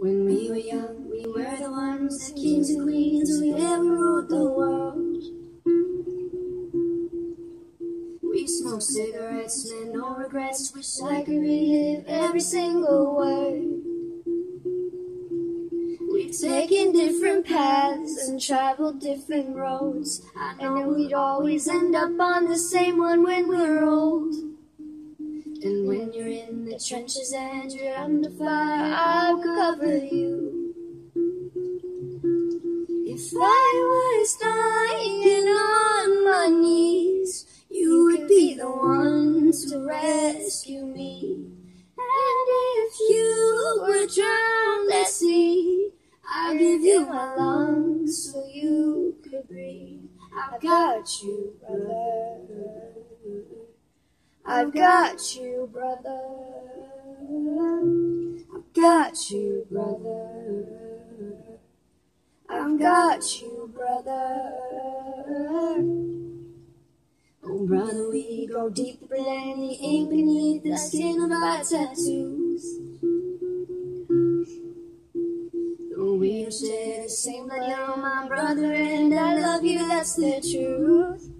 When we were young, we were the ones, the kings and queens who ever ruled the world. We smoked cigarettes, meant no regrets, wish I could relive every single word. We've taken different paths and traveled different roads. I know we'd always end up on the same one when we're old. And when you're in the trenches and you're under fire, I'll cover you. If I was dying on my knees, you would be the one to rescue me. And if you were drowned at sea, I'd give you my lungs so you could breathe. I've got you, brother. I've got you, brother. I've got you, brother. I've got you, brother. Oh, brother, we go deeper than the ink beneath the skin of our tattoos. Though we don't share the same blood, you're my brother, and I love you, that's the truth.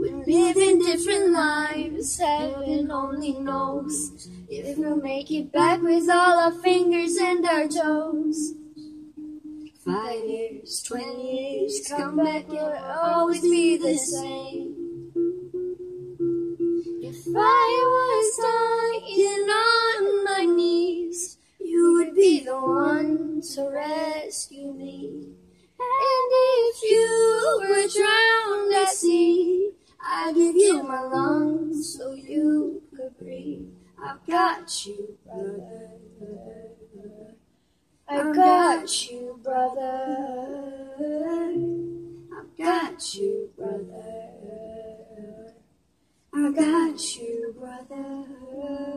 We live in different lives, heaven only knows if we'll make it back with all our fingers and our toes. Five years, twenty years, come back, you'll always be the same. If I was dying on my knees, you would be the one to rescue me. And if you were drowned at sea, I'd give you my lungs so you could breathe. I've got you, brother. I've got you, brother. I've got you, brother. I got you, brother.